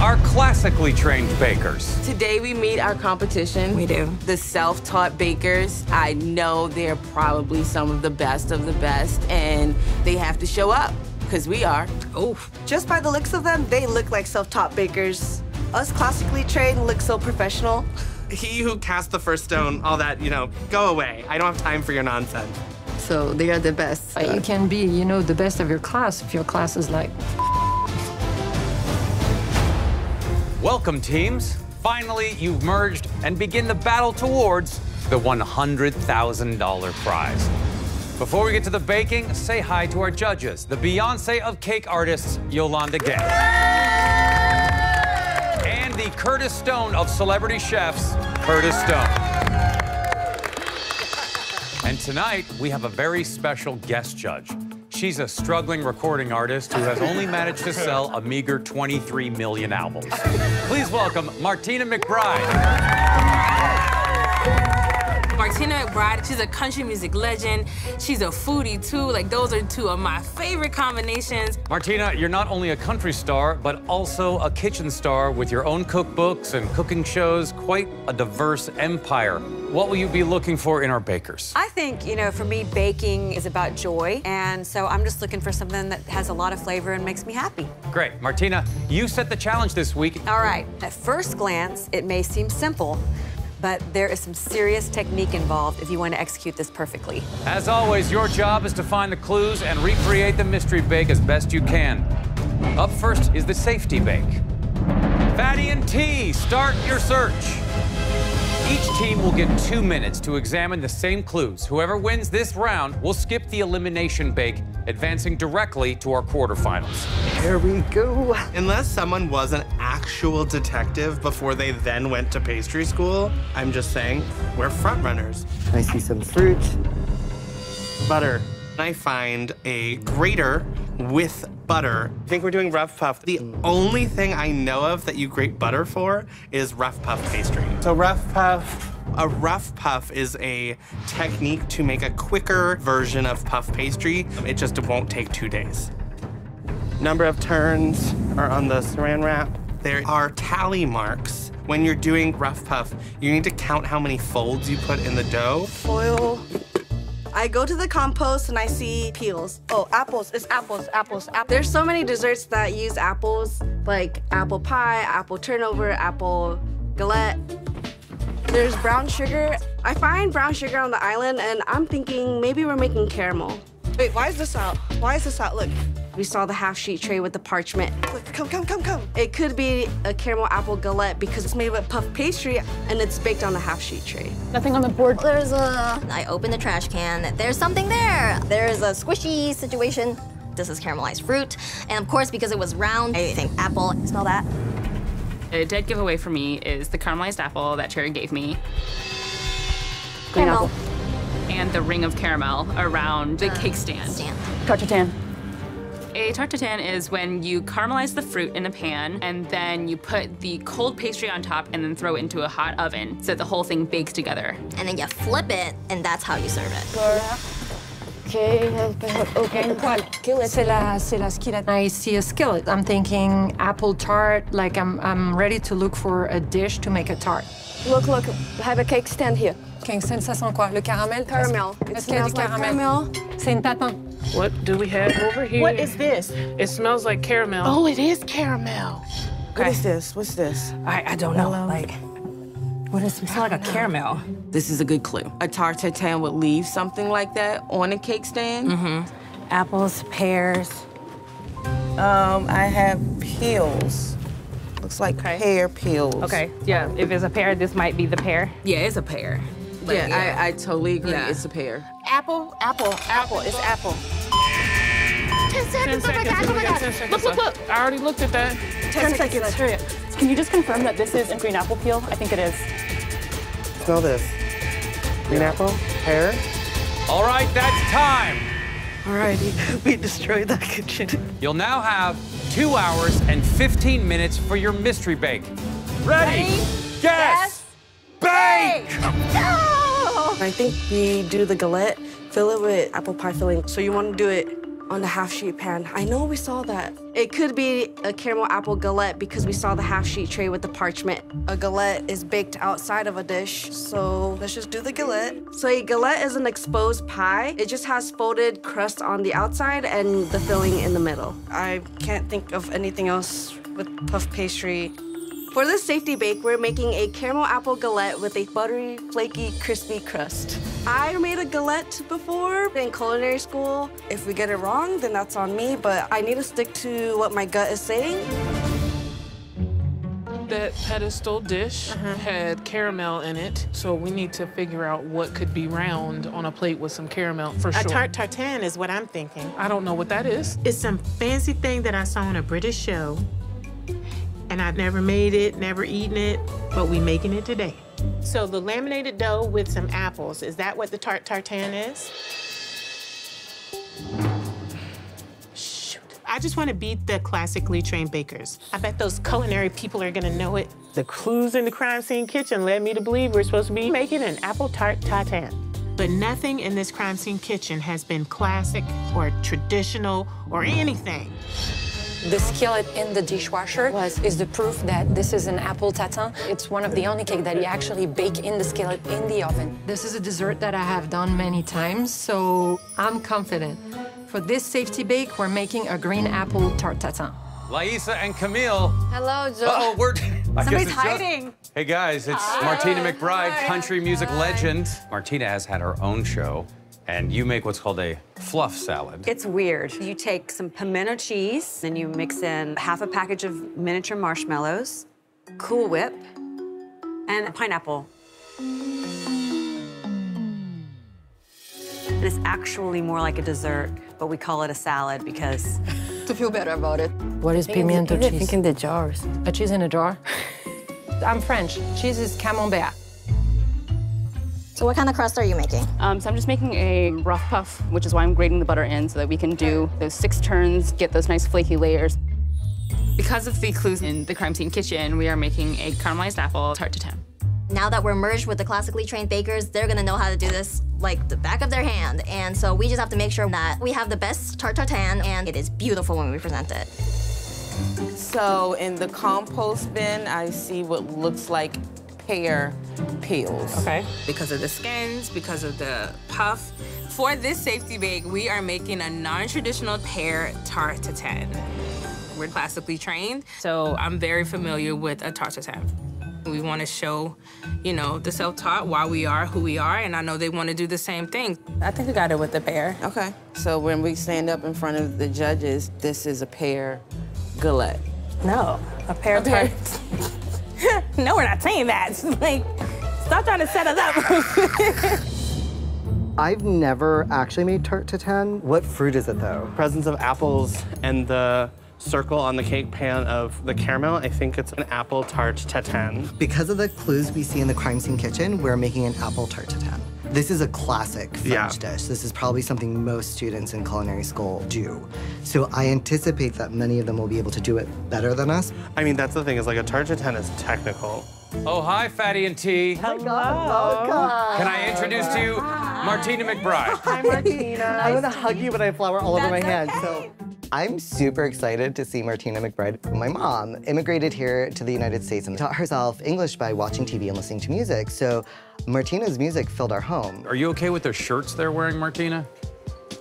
are classically trained bakers. Today we meet our competition. We do. The self-taught bakers. I know they're probably some of the best of the best, and they have to show up, because we are. Oh. Just by the looks of them, they look like self-taught bakers. Us classically trained look so professional. He who cast the first stone, all that, you know, go away. I don't have time for your nonsense. So they are the best. You can be, you know, the best of your class if your class is like Welcome, teams. Finally, you've merged and begin the battle towards the $100,000 prize. Before we get to the baking, say hi to our judges, the Beyonce of cake artists, Yolanda Gampp. And the Curtis Stone of celebrity chefs, Curtis Stone. And tonight, we have a very special guest judge. She's a struggling recording artist who has only managed to sell a meager 23 million albums. Please welcome Martina McBride. Martina McBride, she's a country music legend. She's a foodie too. Like those are two of my favorite combinations. Martina, you're not only a country star, but also a kitchen star with your own cookbooks and cooking shows. Quite a diverse empire. What will you be looking for in our bakers? I think, you know, for me, baking is about joy. And so I'm just looking for something that has a lot of flavor and makes me happy. Great. Martina, you set the challenge this week. All right. At first glance, it may seem simple, but there is some serious technique involved if you want to execute this perfectly. As always, your job is to find the clues and recreate the mystery bake as best you can. Up first is the safety bake. Fatty and T, start your search. Each team will get two minutes to examine the same clues. Whoever wins this round will skip the elimination bake, advancing directly to our quarterfinals. Here we go. Unless someone was an actual detective before they then went to pastry school, I'm just saying, we're front runners. I see some fruit. Butter. I find a grater with butter. I think we're doing rough puff. The only thing I know of that you grate butter for is rough puff pastry. So rough puff, a rough puff is a technique to make a quicker version of puff pastry. It just won't take two days. Number of turns are on the saran wrap. There are tally marks. When you're doing rough puff, you need to count how many folds you put in the dough. Foil. I go to the compost and I see peels. Oh, apples. It's apples, apples, apples. There's so many desserts that use apples, like apple pie, apple turnover, apple galette. There's brown sugar. I find brown sugar on the island and I'm thinking maybe we're making caramel. Wait, why is this out? Why is this out? Look. We saw the half sheet tray with the parchment. Come, come, come, come. It could be a caramel apple galette because it's made with puff pastry and it's baked on a half sheet tray. nothing on the board. There's a. I open the trash can. There's something there. There's a squishy situation. This is caramelized fruit. And of course, because it was round, I think apple. Smell that? A dead giveaway for me is the caramelized apple that Cherry gave me Caramel. and the ring of caramel around the uh, cake stand. Stand. Tarte tatin. A tarte tatin is when you caramelize the fruit in a pan and then you put the cold pastry on top and then throw it into a hot oven so the whole thing bakes together. And then you flip it, and that's how you serve it. Okay, okay. C'est la, c'est la skillet. I see a skillet. I'm thinking apple tart. Like I'm, I'm ready to look for a dish to make a tart. Look, look, I have a cake stand here. Kingston, ça sent quoi? Le caramel? Caramel. It Est-ce qu'il y a du smells like caramel? C'est une tatin. What do we have over here? What is this? It smells like caramel. Oh, it is caramel. What is this? What's this? I, I don't know. Like, what is it? smell like a caramel. This is a good clue. A tarte tatin would leave something like that on a cake stand. Mm-hmm. Apples, pears. Um, I have peels. Looks like pear peels. Okay, yeah, if it's a pear, this might be the pear. Yeah, it's a pear. But Yeah, I, I totally agree. Yeah. It's a pear. Apple, apple, apple. It's apple. 10 seconds. Oh, oh, oh my God, oh my God. 10 seconds. Look, look, look. I already looked at that. 10 seconds. Hurry up. Can you just confirm that this is a green apple peel? I think it is. Smell this. Green apple, pear. All right, that's time. Alrighty, we destroyed that kitchen. You'll now have two hours and 15 minutes for your mystery bake. Ready, guess, bake! I think we do the galette, fill it with apple pie filling. So you want to do it on the half sheet pan. I know we saw that. It could be a caramel apple galette because we saw the half sheet tray with the parchment. A galette is baked outside of a dish, so let's just do the galette. So a galette is an exposed pie. It just has folded crust on the outside and the filling in the middle. I can't think of anything else with puff pastry. For this safety bake, we're making a caramel apple galette with a buttery, flaky, crispy crust. I made a galette before in culinary school. If we get it wrong, then that's on me, but I need to stick to what my gut is saying. That pedestal dish uh-huh. had caramel in it, so we need to figure out what could be round on a plate with some caramel for A sure. tart tartan is what I'm thinking. I don't know what that is. It's some fancy thing that I saw on a British show, and I've never made it, never eaten it, but we making it today. So the laminated dough with some apples, is that what the tart tartan is? Shoot. I just want to beat the classically trained bakers. I bet those culinary people are gonna know it. The clues in the crime scene kitchen led me to believe we're supposed to be making an apple tart tartan. But nothing in this crime scene kitchen has been classic or traditional or anything. The skillet in the dishwasher is the proof that this is an apple tatin. It's one of the only cake that you actually bake in the skillet in the oven. This is a dessert that I have done many times, so I'm confident. For this safety bake, we're making a green apple tart tatin. Laisa and Camille. Hello, Joe. Uh Oh, we're. I Somebody's it's just- hiding. Hey guys, it's Hi. Martina McBride, Hi. country music legend. Martina has had her own show, and you make what's called a fluff salad. It's weird. You take some pimento cheese, then you mix in half a package of miniature marshmallows, Cool Whip, and pineapple. And it's actually more like a dessert, but we call it a salad because. To feel better about it. What is pimento cheese? pimiento the- think in the jars. A cheese in a jar? I'm French. Cheese is camembert. So what kind of crust are you making? Um, so I'm just making a rough puff, which is why I'm grating the butter in so that we can do those six turns, get those nice flaky layers. Because of the clues in the crime scene kitchen, we are making a caramelized apple tart tatin. Now that we're merged with the classically trained bakers, they're gonna know how to do this like the back of their hand. And so we just have to make sure that we have the best tart tartan and it is beautiful when we present it. So in the compost bin, I see what looks like pear peels. Okay. Because of the skins, because of the puff. For this safety bake, we are making a non-traditional pear tart tatin. We're classically trained, so I'm very familiar with a tart. We want to show, you know, the self-taught why we are who we are, and I know they want to do the same thing. I think we got it with the pear. Okay. So when we stand up in front of the judges, this is a pear galette. No, a pear tart. no, we're not saying that. like, stop trying to set us up. I've never actually made tart to tatin. What fruit is it though? Presence of apples and the circle on the cake pan of the caramel. I think it's an apple tart to tatin. Because of the clues we see in the crime scene kitchen, we're making an apple tart to tatin. This is a classic French Yeah. dish. This is probably something most students in culinary school do. So I anticipate that many of them will be able to do it better than us. I mean, that's the thing is like a tart tatin is technical. Oh, hi, Fatty and T. Hello. Can I introduce to you Martina McBride? Hi, Martina. I want to hug you, but I have flour all over my hand. So I'm super excited to see Martina McBride. My mom immigrated here to the United States and taught herself English by watching TV and listening to music. So Martina's music filled our home. Are you okay with their shirts they're wearing, Martina?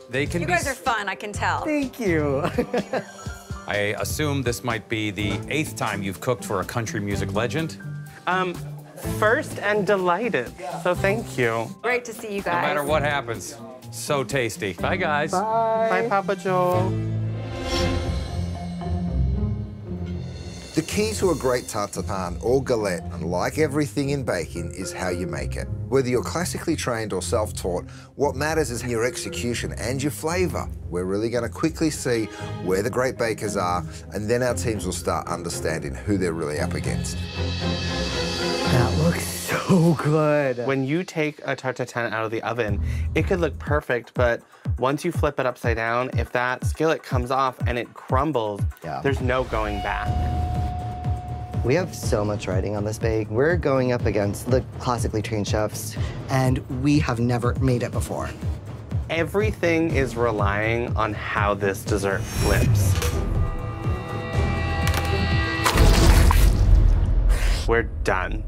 They can You be. guys are fun, I can tell. Thank you. I assume this might be the eighth time you've cooked for a country music legend. Um, first and delighted. So thank you. Great to see you guys. No matter what happens, so tasty. Bye, guys. Bye. Bye, Papa Joel. Key to a great tartatin or galette, unlike everything in baking, is how you make it. Whether you're classically trained or self-taught, what matters is your execution and your flavour. We're really going to quickly see where the great bakers are, and then our teams will start understanding who they're really up against. That looks so good. When you take a tart tatin out of the oven, it could look perfect, but once you flip it upside down, if that skillet comes off and it crumbles, Yeah. there's no going back. We have so much riding on this bake. We're going up against the classically trained chefs, and we have never made it before. Everything is relying on how this dessert flips. We're done.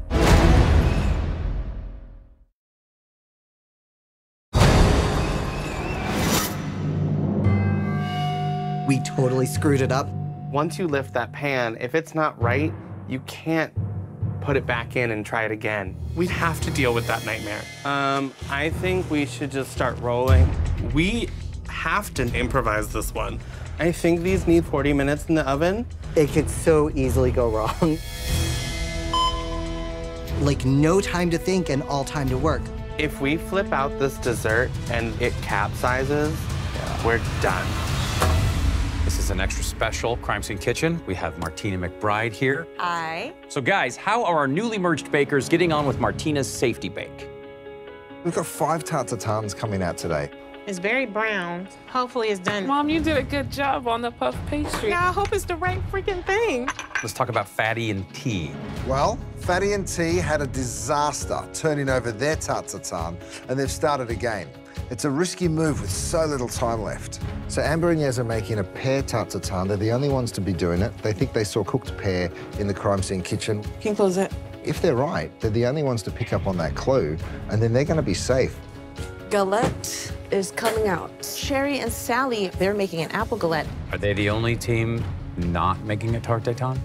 We totally screwed it up. Once you lift that pan, if it's not right, you can't put it back in and try it again. We have to deal with that nightmare. Um, I think we should just start rolling. We have to improvise this one. I think these need 40 minutes in the oven. It could so easily go wrong. like no time to think and all time to work. If we flip out this dessert and it capsizes, we're done. This is an extra special crime scene kitchen. We have Martina McBride here. Hi. So, guys, how are our newly merged bakers getting on with Martina's safety bake? We've got five tarts tartans coming out today. It's very brown. Hopefully it's done. Mom, you did a good job on the puff pastry. Yeah, I hope it's the right freaking thing. Let's talk about Fatty and T. Well, Fatty and T had a disaster turning over their tart tartan, and they've started again. It's a risky move with so little time left. So Amber and Yaz are making a pear tart tartan. They're the only ones to be doing it. They think they saw cooked pear in the crime scene kitchen. Can you close it? If they're right, they're the only ones to pick up on that clue, and then they're going to be safe. Galette is coming out. Sherry and Sally, they're making an apple galette. Are they the only team not making a tarte tatin?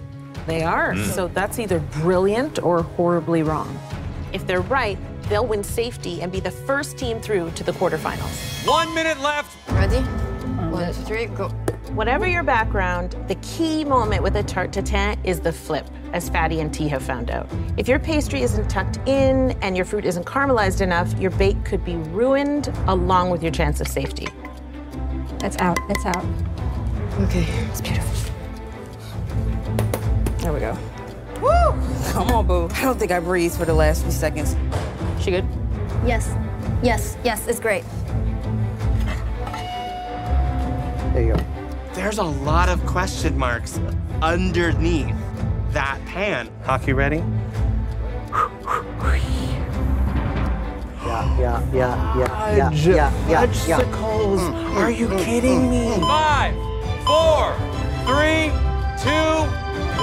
They are. Mm. So that's either brilliant or horribly wrong. If they're right, they'll win safety and be the first team through to the quarterfinals. One minute left. Ready? One, two, three, go. Whatever your background, the key moment with a tarte tatin is the flip, as Fatty and T have found out. If your pastry isn't tucked in and your fruit isn't caramelized enough, your bake could be ruined along with your chance of safety. That's out. That's out. Okay. It's beautiful. There we go. Woo! Come on, boo. I don't think I breathed for the last few seconds. She good? Yes. Yes, yes, it's great. There you go. There's a lot of question marks underneath that pan. Hockey ready? Yeah, yeah, yeah, yeah, yeah, yeah, yeah, yeah. fudgesicles. Mm, Are mm, you mm, kidding mm, me? mm. Five, four, three, two,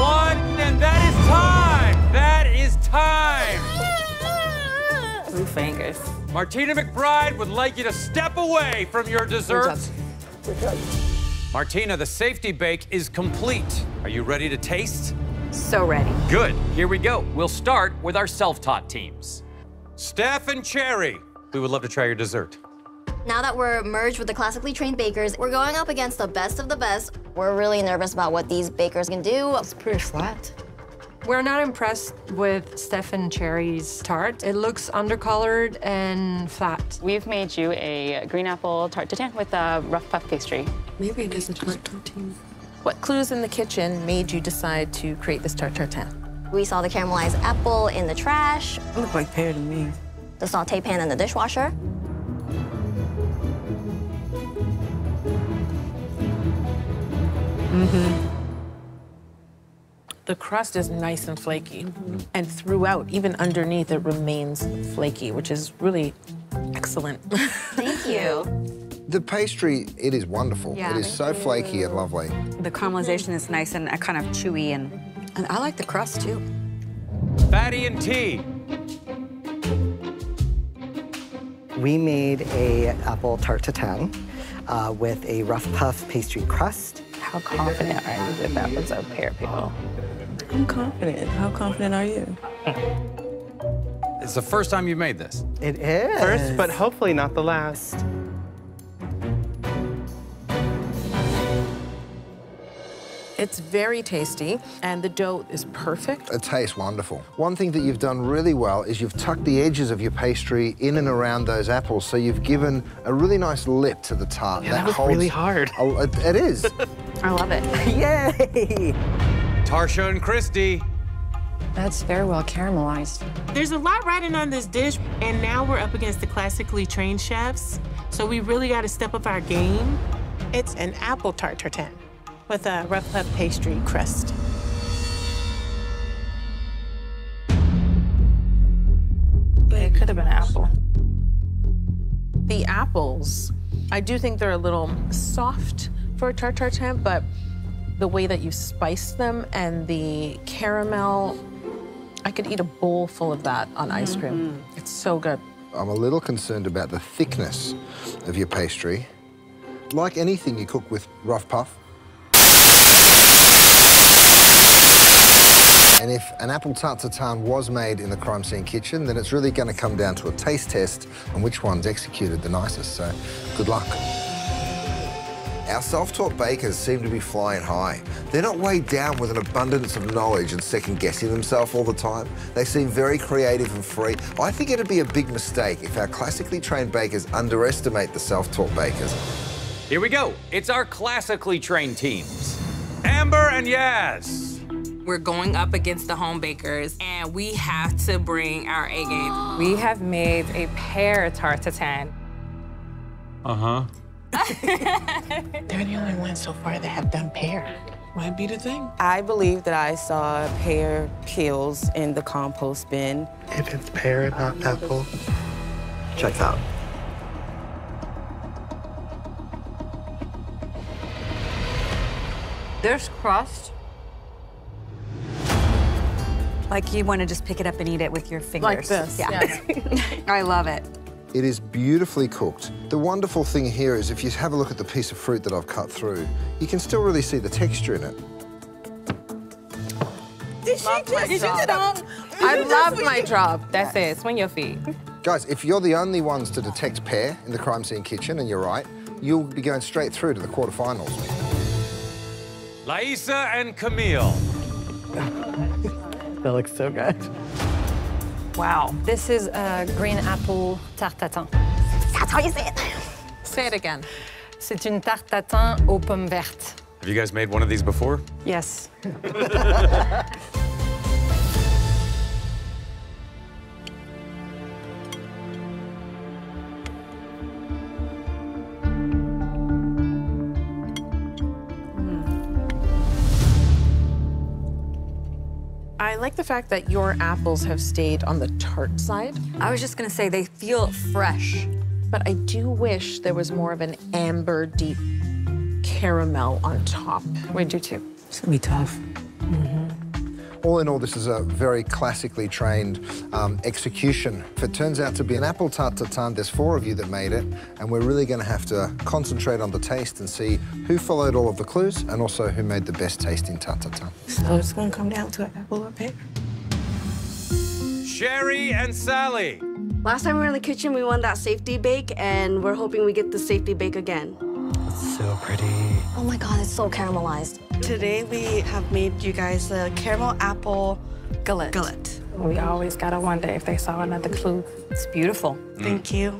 one, and that is time. That is time. Blue fingers. Martina McBride would like you to step away from your desserts. Martina, the safety bake is complete. Are you ready to taste? So ready. Good. Here we go. We'll start with our self-taught teams. Steph and Cherry, we would love to try your dessert. Now that we're merged with the classically trained bakers, we're going up against the best of the best. We're really nervous about what these bakers can do. It's pretty flat. We're not impressed with Steph and Cherry's tart. It looks undercolored and flat. We've made you a green apple tarte tatin with a rough puff pastry. Maybe it isn't tart tartine. What clues in the kitchen made you decide to create this tarte tatin? We saw the caramelized apple in the trash, It looked like pear to me. the saute pan in the dishwasher. Mm-hmm. The crust is nice and flaky. And throughout, even underneath, it remains flaky, which is really excellent. Thank you. The pastry, it is wonderful. Yeah. it is so flaky and lovely. The caramelization is nice and uh, kind of chewy, and, and I like the crust too. Fatty and T. We made a apple tarte tatin uh, with a rough puff pastry crust. How confident are you that that was a pear people? I'm confident. How confident are you? It's the first time you've made this. It is. First, but hopefully not the last. It's very tasty, and the dough is perfect. It tastes wonderful. One thing that you've done really well is you've tucked the edges of your pastry in and around those apples, so you've given a really nice lip to the tart. Yeah, that was really hard. It, it is. I love it. Yay! Tarsha and Christy. That's very well caramelized. There's a lot riding on this dish, and now we're up against the classically trained chefs, so we really got to step up our game. It's an apple tart tartan with a rough puff pastry crust. But It could have been apple. The apples I do think they're a little soft for a tart tartan, but the way that you spice them and the caramel, I could eat a bowl full of that on ice cream. Mm-hmm. It's so good. I'm a little concerned about the thickness of your pastry. Like anything you cook with rough puff. And if an apple tart tartan was made in the crime scene kitchen, then it's really going to come down to a taste test on which one's executed the nicest. So, good luck. Our self-taught bakers seem to be flying high. They're not weighed down with an abundance of knowledge and second-guessing themselves all the time. They seem very creative and free. I think it'd be a big mistake if our classically trained bakers underestimate the self-taught bakers. Here we go. It's our classically trained teams. Amber and Yaz. We're going up against the home bakers, and we have to bring our A game. We have made a pear tarte tatin. Uh-huh. They're the only ones so far that have done pear. Might be the thing. I believe that I saw pear peels in the compost bin. If it's pear, not apple. check out. There's crust. Like you want to just pick it up and eat it with your fingers. Like this, Yeah. I love it. It is beautifully cooked. The wonderful thing here is if you have a look at the piece of fruit that I've cut through, you can still really see the texture in it. Did she Love my just job. I love my job. That's it. Swing your feet. Guys, if you're the only ones to detect pear in the crime scene kitchen, and you're right, you'll be going straight through to the quarterfinals. Laisa and Camille. That looks so good. Wow. This is a green apple tarte tatin. That's how you say it. Say it again. C'est une tarte tatin aux pommes vertes. Have you guys made one of these before? Yes. like the fact that your apples have stayed on the tart side. I was just gonna say they feel fresh. But I do wish there was more of an amber deep caramel on top. We do too. It's gonna be tough. Mm-hmm. All in all, this is a very classically trained um, execution. If it turns out to be an apple tart tartan, there's four of you that made it, and we're really going to have to concentrate on the taste and see who followed all of the clues and also who made the best tasting tart tartan. So it's gonna come down to an apple or pear. Sherry and Sally. Last time we were in the kitchen, we won that safety bake, and we're hoping we get the safety bake again. It's so pretty. Oh my god, it's so caramelized. Today we have made you guys a caramel apple Galette. galette. We always gotta wonder if they saw another clue. It's beautiful. Thank mm. you.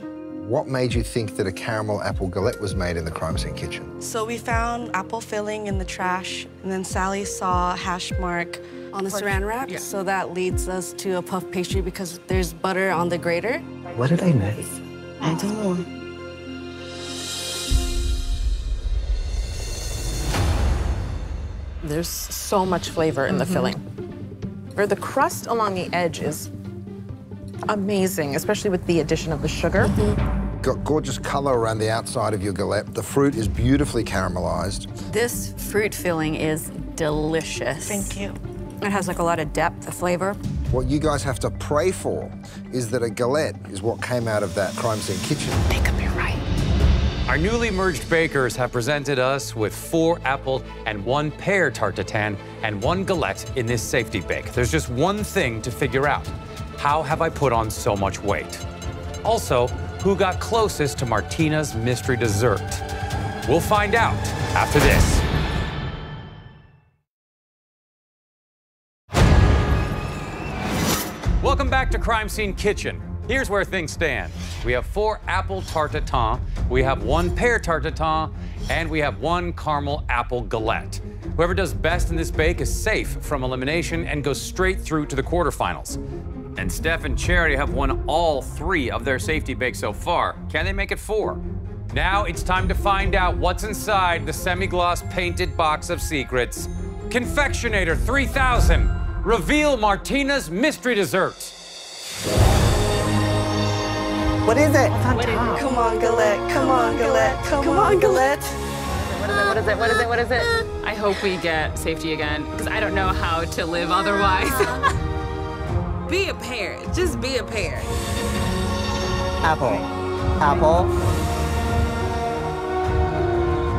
What made you think that a caramel apple galette was made in the crime scene kitchen? So we found apple filling in the trash, and then Sally saw a hash mark on the saran wrap. So that leads us to a puff pastry because there's butter on the grater. What did I miss? I don't know. There's so much flavor in the mm-hmm. filling. Or the crust along the edge is amazing, especially with the addition of the sugar. Mm-hmm. Got gorgeous color around the outside of your galette. The fruit is beautifully caramelized. This fruit filling is delicious. Thank you. It has like a lot of depth of flavor. What you guys have to pray for is that a galette is what came out of that crime scene kitchen. Make up your right. Our newly merged bakers have presented us with four apple and one pear tatin and one galette in this safety bake. There's just one thing to figure out. How have I put on so much weight? Also, who got closest to Martina's mystery dessert? We'll find out after this. Welcome back to Crime Scene Kitchen. Here's where things stand. We have four apple tarte tatin, we have one pear tarte tatin, and we have one caramel apple galette. Whoever does best in this bake is safe from elimination and goes straight through to the quarterfinals. And Steph and Charity have won all three of their safety bakes so far. Can they make it four? Now it's time to find out what's inside the semi-gloss painted box of secrets. Confectionator 3000, reveal Martina's mystery dessert. What is it? Come on, Galette. Come on, Galette. Come on, Galette. What is it? What is it? What is it? What is it? I hope we get safety again because I don't know how to live otherwise. be a pear. Just be a pear. Apple. Apple.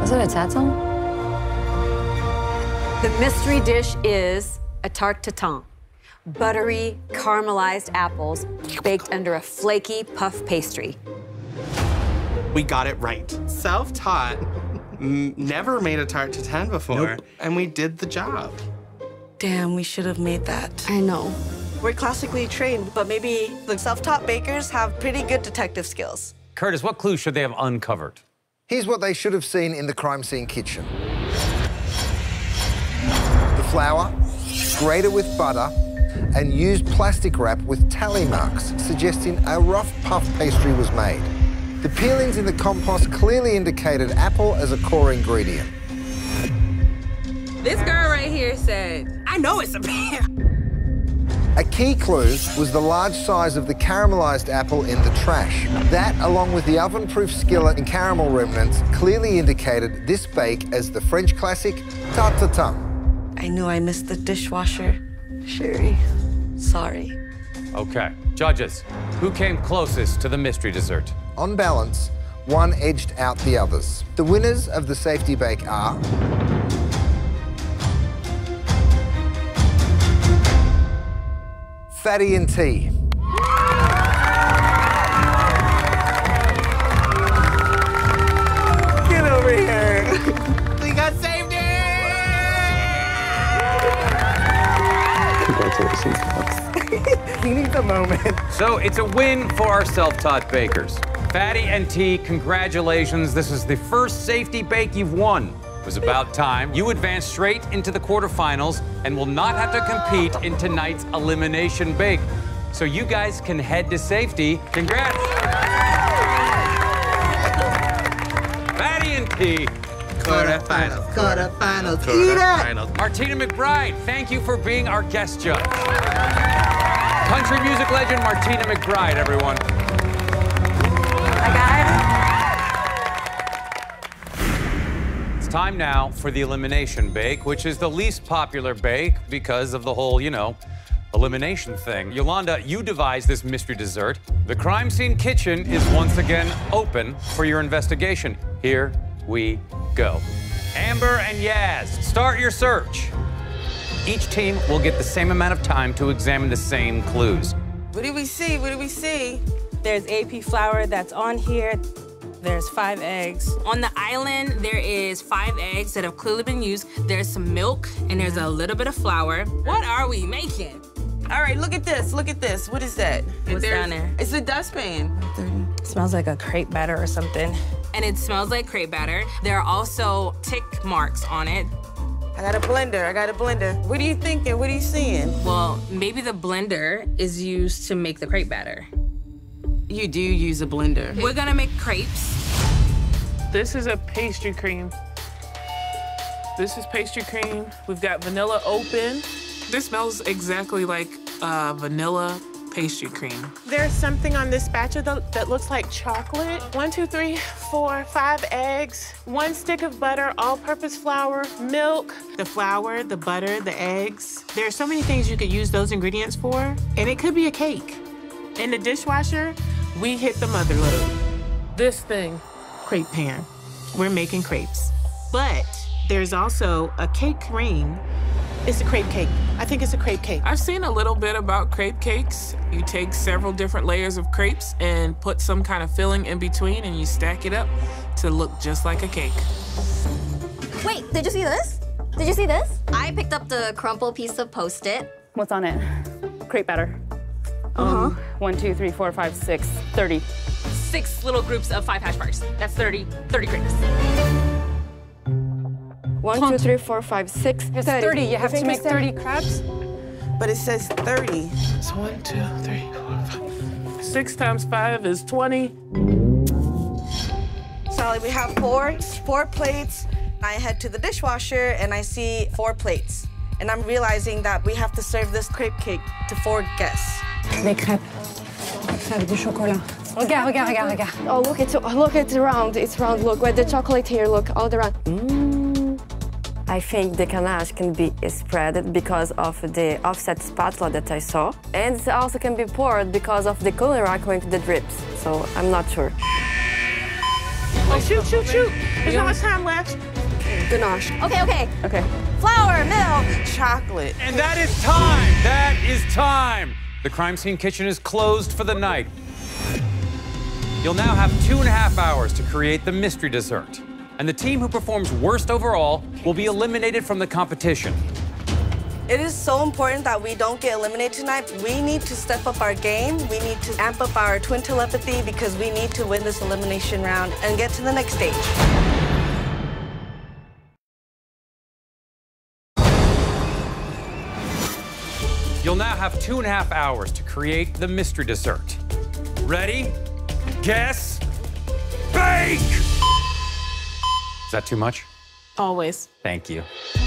Is it a tatin? The mystery dish is a tart tatin. Buttery, caramelized apples baked under a flaky puff pastry. We got it right. Self-taught, never made a tart tatin before, and we did the job. Damn, we should have made that. I know. We're classically trained, but maybe the self-taught bakers have pretty good detective skills. Curtis, what clues should they have uncovered? Here's what they should have seen in the crime scene kitchen. The flour, grated with butter, and used plastic wrap with tally marks, suggesting a rough puff pastry was made. The peelings in the compost clearly indicated apple as a core ingredient. This girl right here said, I know it's a pear. A key clue was the large size of the caramelized apple in the trash. That, along with the oven-proof skillet and caramel remnants, clearly indicated this bake as the French classic tarte tatin. I knew I missed the dishwasher. Sherry, sorry. Okay, judges, who came closest to the mystery dessert? On balance, one edged out the others. The winners of the safety bake are Fatty and T. Get over here. we got safety! Congratulations, he needs a moment. So it's a win for our self-taught bakers. Fatty and T, congratulations. This is the first safety bake you've won. It was about time. You advance straight into the quarterfinals and will not have to compete in tonight's elimination bake. So you guys can head to safety. Congrats. Fatty and T. Quarterfinals, quarterfinals, quarterfinals. Martina McBride, thank you for being our guest judge. Country music legend Martina McBride, everyone. It's time now for the elimination bake, which is the least popular bake because of the whole, you know, elimination thing. Yolanda, you devised this mystery dessert. The crime scene kitchen is once again open for your investigation. Here we go. Amber and Yaz, start your search. Each team will get the same amount of time to examine the same clues. What do we see? What do we see? There's AP flour that's on here. There's five eggs. On the island, there is five eggs that have clearly been used. There's some milk and there's a little bit of flour. What are we making? All right, look at this. Look at this. What is that? What's There- down there? It's a dustpan. Smells like a crepe batter or something. And it smells like crepe batter. There are also tick marks on it. I got a blender. I got a blender. What are you thinking? What are you seeing? Well, maybe the blender is used to make the crepe batter. You do use a blender. We're gonna make crepes. This is a pastry cream. This is pastry cream. We've got vanilla open. This smells exactly like uh, vanilla pastry cream. There's something on this spatula that, that looks like chocolate. One, two, three, four, five eggs, one stick of butter, all-purpose flour, milk, the flour, the butter, the eggs. There are so many things you could use those ingredients for, and it could be a cake. In the dishwasher, we hit the mother load. This thing, crepe pan. We're making crepes. But there's also a cake ring. It's a crepe cake. I think it's a crepe cake. I've seen a little bit about crepe cakes. You take several different layers of crepes and put some kind of filling in between and you stack it up to look just like a cake. Wait, did you see this? Did you see this? I picked up the crumpled piece of Post-it. What's on it? Crepe batter. Um, one, two, three, four, five, six, 30. Six little groups of five hash marks. That's 30, 30 crepes. One, two, three, four, five, six. It's 30. You have to make 30 crabs? But it says 30. It's one, two, three, four, five. Six times five is 20. Sally, we have four, four plates. I head to the dishwasher and I see four plates. And I'm realizing that we have to serve this crepe cake to four guests. Les crêpes. Avec du chocolat. Regarde, regarde, regarde, regarde. Oh, look, it's oh, look, it's round. It's round. Look, where the chocolate here. Look, all around. Mm. I think the ganache can be spread because of the offset spatula that I saw. And it also can be poured because of the cooling rack going to the drips. So I'm not sure. Oh, shoot, shoot, shoot. There's not much time left. Ganache. Okay, okay. Okay. Flour, milk. Chocolate. And that is time. That is time. The crime scene kitchen is closed for the night. You'll now have two and a half hours to create the mystery dessert. And the team who performs worst overall will be eliminated from the competition. It is so important that we don't get eliminated tonight. We need to step up our game. We need to amp up our twin telepathy because we need to win this elimination round and get to the next stage. You'll now have two and a half hours to create the mystery dessert. Ready? Guess? Bake! Is that too much? Always. Thank you.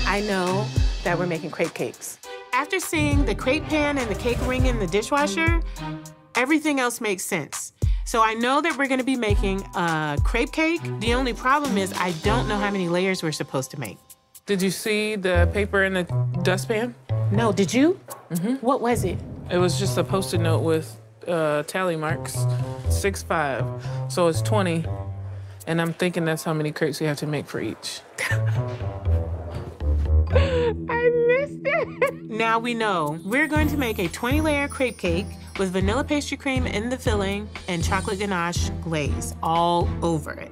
I know that we're making crepe cakes. After seeing the crepe pan and the cake ring in the dishwasher, everything else makes sense. So I know that we're gonna be making a crepe cake. The only problem is I don't know how many layers we're supposed to make. Did you see the paper in the dustpan? No, did you? Mm-hmm. What was it? It was just a post-it note with uh, tally marks, six five, so it's 20. And I'm thinking that's how many crepes we have to make for each. I missed it. now we know. We're going to make a 20 layer crepe cake with vanilla pastry cream in the filling and chocolate ganache glaze all over it.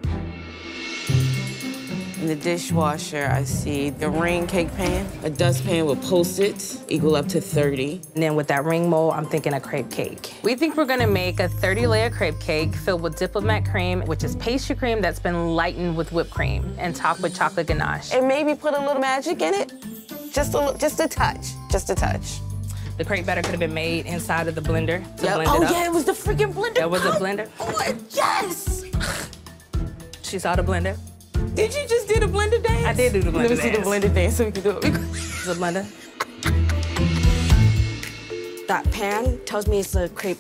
In the dishwasher, I see the ring cake pan, a dustpan with post-its, equal up to 30. And then with that ring mold, I'm thinking a crepe cake. We think we're gonna make a 30 layer crepe cake filled with diplomat cream, which is pastry cream that's been lightened with whipped cream and topped with chocolate ganache. And maybe put a little magic in it. Just a, just a touch, just a touch. The crepe batter could have been made inside of the blender to Yep. blend Oh it up. yeah, it was the freaking blender. That was a oh, blender. Oh, yes. She saw the blender. Did you just do the blender dance? I did do the blender Let me see the dance. blender dance so we can do it. The blender. That pan tells me it's a crepe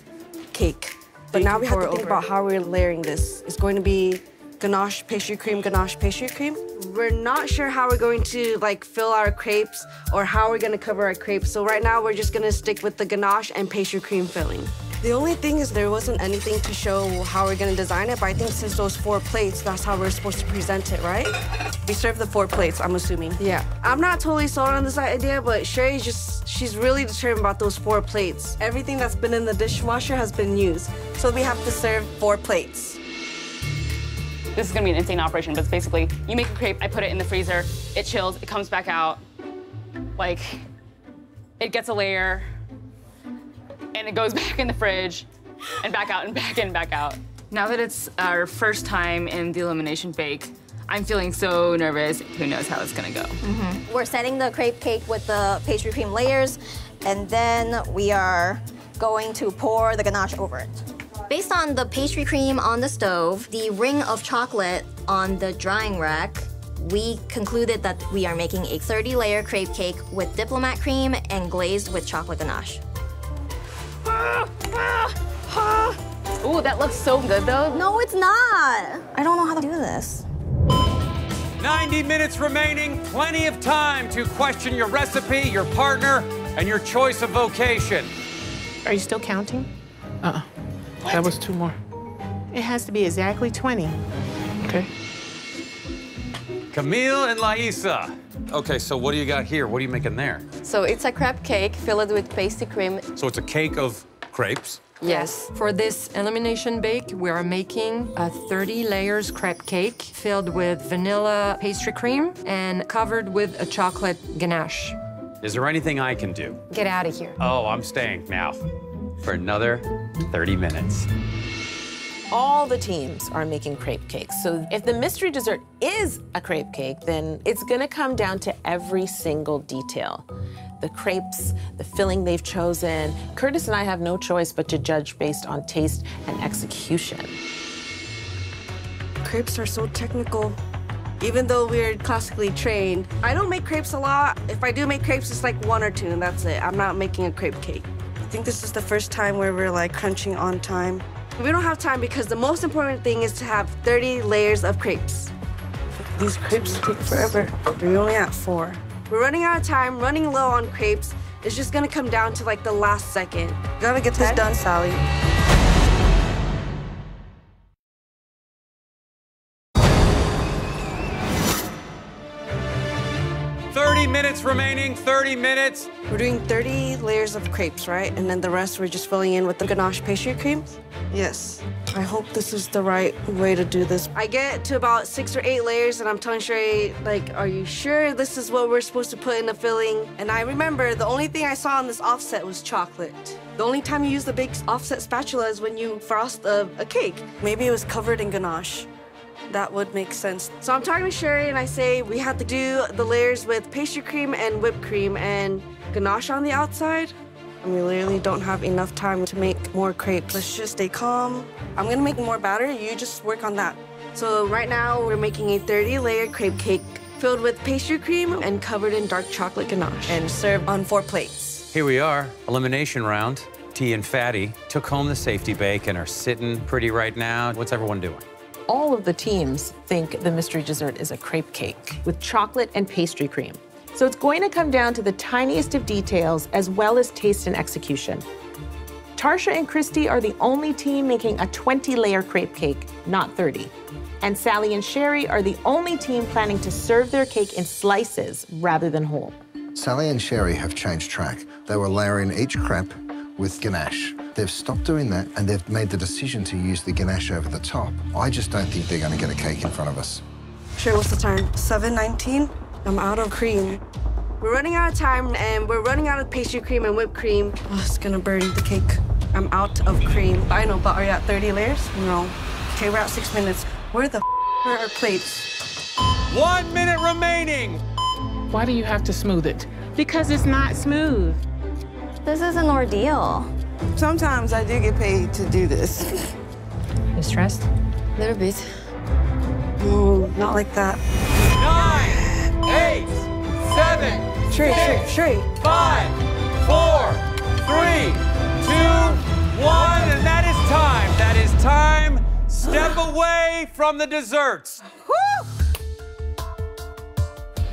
cake. But now we have to think over. about how we're layering this. It's going to be ganache pastry cream, ganache pastry cream. We're not sure how we're going to like fill our crepes or how we're gonna cover our crepes. So right now we're just gonna stick with the ganache and pastry cream filling. The only thing is there wasn't anything to show how we're gonna design it, but I think since those four plates, that's how we're supposed to present it, right? We serve the four plates, I'm assuming. Yeah. I'm not totally sold on this idea, but Sherry's just, she's really determined about those four plates. Everything that's been in the dishwasher has been used. So we have to serve four plates. This is gonna be an insane operation, but it's basically you make a crepe, I put it in the freezer, it chills, it comes back out, like it gets a layer, and it goes back in the fridge, and back out, and back in, and back out. Now that it's our first time in the elimination bake, I'm feeling so nervous. Who knows how it's gonna go? Mm-hmm. We're setting the crepe cake with the pastry cream layers, and then we are going to pour the ganache over it. Based on the pastry cream on the stove, the ring of chocolate on the drying rack, we concluded that we are making a 30 layer crepe cake with diplomat cream and glazed with chocolate ganache. Ooh, that looks so good though. No, it's not. I don't know how to do this. 90 minutes remaining, plenty of time to question your recipe, your partner, and your choice of vocation. Are you still counting? Uh-uh. That was two more. It has to be exactly 20. Okay. Camille and Laisa. Okay, so what do you got here? What are you making there? So it's a crab cake filled with pastry cream. So it's a cake of crepes. Yes. For this elimination bake, we are making a 30 layers crepe cake filled with vanilla pastry cream and covered with a chocolate ganache. Is there anything I can do? Get out of here. Oh, I'm staying now for another 30 minutes. All the teams are making crepe cakes. So if the mystery dessert is a crepe cake, then it's gonna come down to every single detail. The crepes, the filling they've chosen. Curtis and I have no choice but to judge based on taste and execution. Crepes are so technical. Even though we're classically trained, I don't make crepes a lot. If I do make crepes, it's like one or two, and that's it. I'm not making a crepe cake. I think this is the first time where we're like crunching on time. We don't have time because the most important thing is to have 30 layers of crepes. These crepes take forever. We're only at four. We're running out of time, running low on crepes. It's just gonna come down to like the last second. Gotta get this done, Sally. 30 minutes remaining, 30 minutes. We're doing 30 layers of crepes, right? And then the rest we're just filling in with the ganache pastry cream? Yes. I hope this is the right way to do this. I get to about six or eight layers and I'm telling Sherry, like, are you sure this is what we're supposed to put in the filling? And I remember the only thing I saw on this offset was chocolate. The only time you use the big offset spatula is when you frost a, a cake. Maybe it was covered in ganache. That would make sense. So I'm talking to Sherry and I say we have to do the layers with pastry cream and whipped cream and ganache on the outside. And we literally don't have enough time to make more crepes. Let's just stay calm. I'm gonna make more batter, you just work on that. So right now we're making a 30 layer crepe cake filled with pastry cream and covered in dark chocolate ganache and served on four plates. Here we are, elimination round. T and Fatty took home the safety bake and are sitting pretty right now. What's everyone doing? All of the teams think the mystery dessert is a crepe cake with chocolate and pastry cream. So it's going to come down to the tiniest of details as well as taste and execution. Tarsha and Christy are the only team making a 20 layer crepe cake, not 30. And Sally and Sherry are the only team planning to serve their cake in slices rather than whole. Sally and Sherry have changed track. They were layering each crepe with ganache. They've stopped doing that and they've made the decision to use the ganache over the top. I just don't think they're going to get a cake in front of us. Sure, what's the time? 7.19? I'm out of cream. We're running out of time and we're running out of pastry cream and whipped cream. Oh, it's gonna burn the cake. I'm out of cream. I know, but are you at 30 layers? No. Okay, we're at six minutes. Where the are our plates? One minute remaining. Why do you have to smooth it? Because it's not smooth. This is an ordeal. Sometimes I do get paid to do this. You stressed? A little bit. No, not like that. Eight, seven, Sherry, six, Sherry, Sherry. five, four, three, two, one, and that is time. That is time. Step away from the desserts.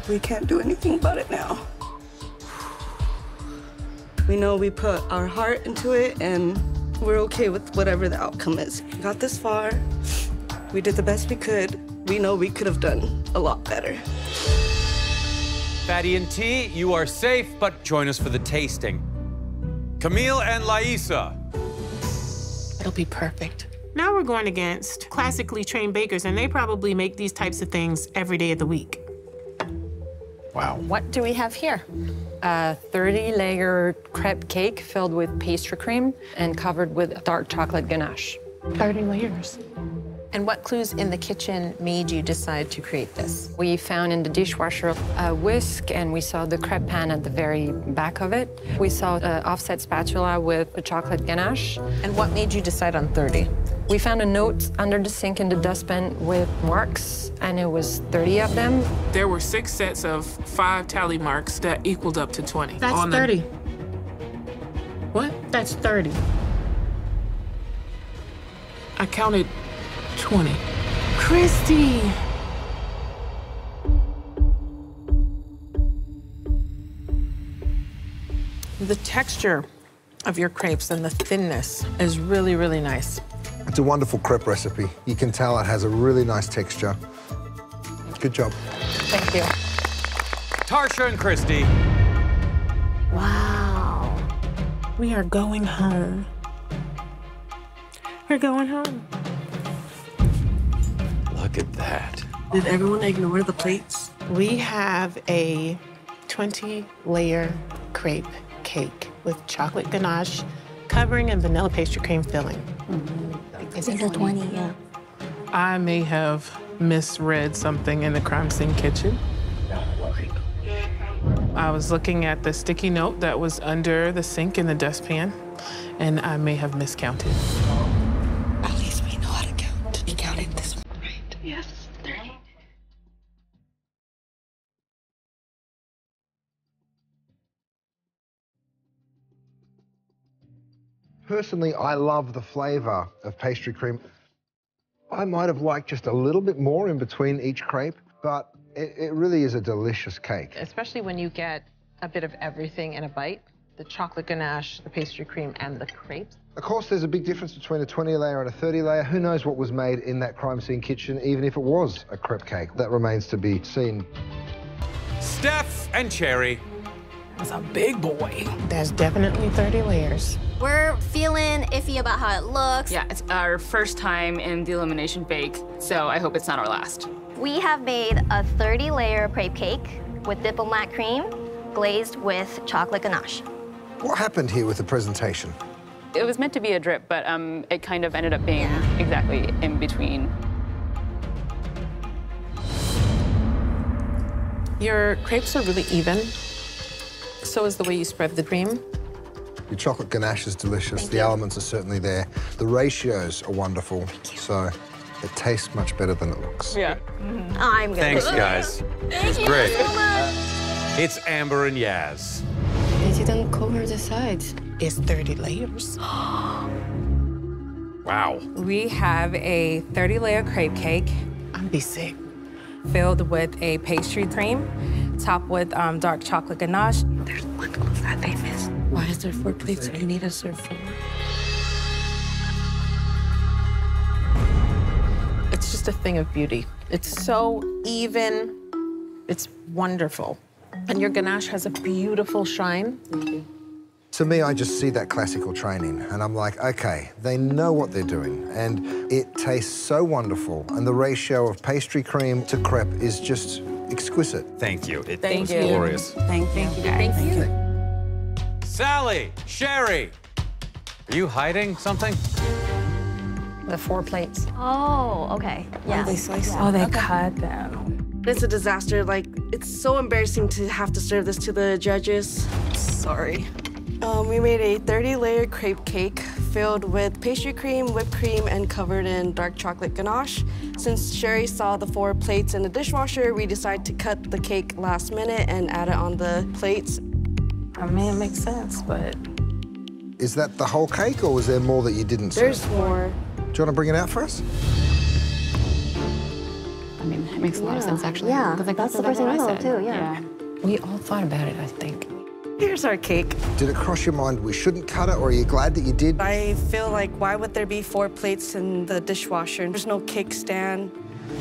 We can't do anything about it now. We know we put our heart into it and we're okay with whatever the outcome is. We got this far. We did the best we could. We know we could have done a lot better. Fatty and T, you are safe, but join us for the tasting. Camille and Laisa. It'll be perfect. Now we're going against classically trained bakers, and they probably make these types of things every day of the week. Wow. What do we have here? A 30 layer crepe cake filled with pastry cream and covered with dark chocolate ganache. 30 layers. And what clues in the kitchen made you decide to create this? We found in the dishwasher a whisk and we saw the crepe pan at the very back of it. We saw an offset spatula with a chocolate ganache. And what made you decide on 30? We found a note under the sink in the dustbin with marks, and it was 30 of them. There were six sets of five tally marks that equaled up to 20. That's on the- 30. What? That's 30. I counted 20. Christy! The texture of your crepes and the thinness is really, really nice. It's a wonderful crepe recipe. You can tell it has a really nice texture. Good job. Thank you. Tarsha and Christy. Wow. We are going home. We're going home. Look at that. Did everyone ignore the plates? We have a 20 layer crepe cake with chocolate ganache, covering and vanilla pastry cream filling. Mm-hmm. It's a 20, yeah. I may have misread something in the crime scene kitchen. I was looking at the sticky note that was under the sink in the dustpan, and I may have miscounted. Personally, I love the flavour of pastry cream. I might have liked just a little bit more in between each crepe, but it, it really is a delicious cake. Especially when you get a bit of everything in a bite. The chocolate ganache, the pastry cream, and the crepes. Of course, there's a big difference between a 20 layer and a 30 layer. Who knows what was made in that crime scene kitchen, even if it was a crepe cake? That remains to be seen. Steph and Cherry. That's a big boy. There's definitely 30 layers. We're feeling iffy about how it looks. Yeah, it's our first time in the elimination bake, so I hope it's not our last. We have made a 30 layer crepe cake with diplomat cream glazed with chocolate ganache. What happened here with the presentation? It was meant to be a drip, but um, it kind of ended up being exactly in between. Your crepes are really even. So is the way you spread the cream. Your chocolate ganache is delicious. the elements are certainly there. The ratios are wonderful. So it tastes much better than it looks. Yeah. I'm gonna. Thanks, guys. It's great. It's Amber and Yaz. They didn't cover the sides. It's 30 layers. Wow. We have a 30 layer crepe cake. I'm be sick. Filled with a pastry cream, topped with um, dark chocolate ganache. There's look at that they missed. Why is there four plates? You need to serve four. It's just a thing of beauty. It's so even. It's wonderful. And your ganache has a beautiful shine. To me, I just see that classical training, and I'm like, okay, they know what they're doing, and it tastes so wonderful, and the ratio of pastry cream to crepe is just exquisite. Thank you. It Thank was you. glorious. Thank you. Thank you, guys. Thank you. Sally, Sherry, are you hiding something? The four plates. Oh, okay. Yeah. They slice Oh, they cut them. It's a disaster. Like, it's so embarrassing to have to serve this to the judges. Sorry. Um, we made a 30 layer crepe cake filled with pastry cream, whipped cream, and covered in dark chocolate ganache. Since Sherry saw the four plates in the dishwasher, we decided to cut the cake last minute and add it on the plates. I mean, it makes sense, but Is that the whole cake, or was there more that you didn't serve? There's more. Do you want to bring it out for us? I mean, it makes a lot of sense, actually. Yeah, 'cause, like, that's the first thing what I I thought, said. too, yeah. We all thought about it, I think. Here's our cake. Did it cross your mind we shouldn't cut it, or are you glad that you did? I feel like why would there be four plates in the dishwasher? And there's no cake stand.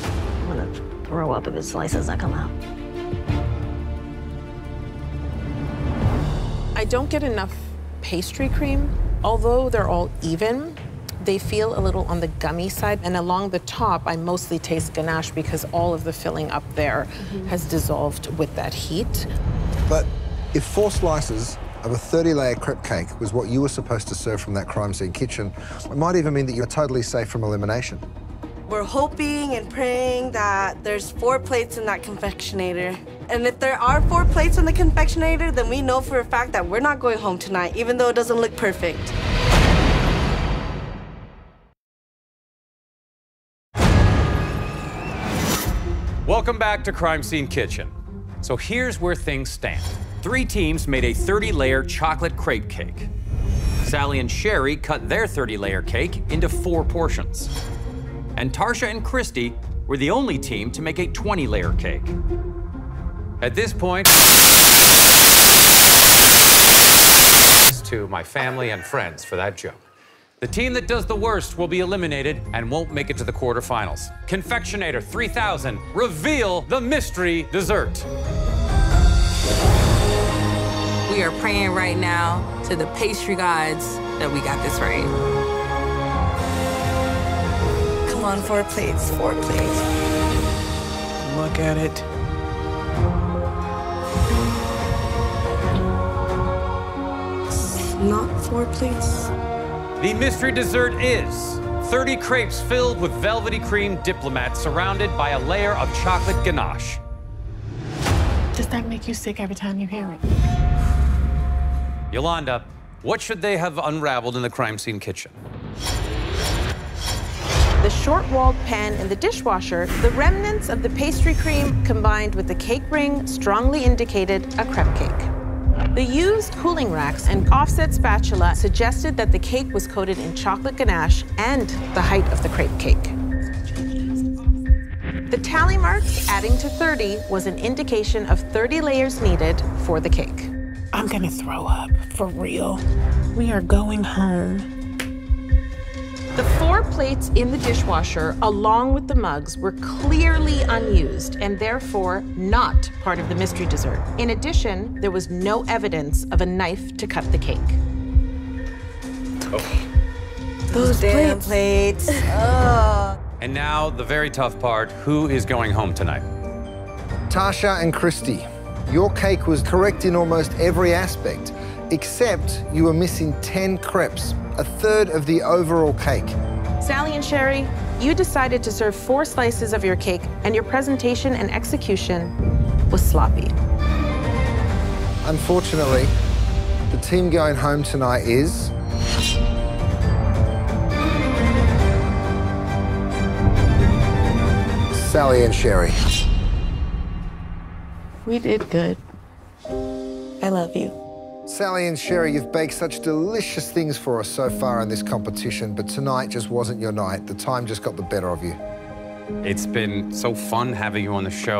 I'm gonna throw up if it slices that come out. I don't get enough pastry cream. Although they're all even, they feel a little on the gummy side. And along the top, I mostly taste ganache because all of the filling up there mm-hmm. has dissolved with that heat. But if four slices of a 30 layer crepe cake was what you were supposed to serve from that crime scene kitchen, it might even mean that you're totally safe from elimination. We're hoping and praying that there's four plates in that confectionator. And if there are four plates in the confectionator, then we know for a fact that we're not going home tonight, even though it doesn't look perfect. Welcome back to Crime Scene Kitchen. So here's where things stand. Three teams made a 30 layer chocolate crepe cake. Sally and Sherry cut their 30 layer cake into four portions. And Tarsha and Christy were the only team to make a 20 layer cake. At this point, to my family and friends for that joke. The team that does the worst will be eliminated and won't make it to the quarterfinals. Confectionator 3000, reveal the mystery dessert. we are praying right now to the pastry gods that we got this right. Come on, four plates, four plates. Look at it. Not four plates. The mystery dessert is 30 crepes filled with velvety cream diplomat surrounded by a layer of chocolate ganache. Does that make you sick every time you hear it? Yolanda, what should they have unraveled in the crime scene kitchen? Short-walled pan in the dishwasher, the remnants of the pastry cream combined with the cake ring strongly indicated a crepe cake. The used cooling racks and offset spatula suggested that the cake was coated in chocolate ganache and the height of the crepe cake. The tally marks adding to 30 was an indication of 30 layers needed for the cake. I'm gonna throw up, for real. We are going home. The four plates in the dishwasher, along with the mugs, were clearly unused and therefore not part of the mystery dessert. In addition, there was no evidence of a knife to cut the cake. Oh. Those damn plates. Ugh. And now, the very tough part who is going home tonight? Tarsha and Christy, your cake was correct in almost every aspect, except you were missing 10 crepes, a third of the overall cake. Sally and Sherry, you decided to serve four slices of your cake, and your presentation and execution was sloppy. Unfortunately, the team going home tonight is. Sally and Sherry. We did good. I love you. Sally and Sherry, you've baked such delicious things for us so far in this competition, but tonight just wasn't your night. The time just got the better of you. It's been so fun having you on the show.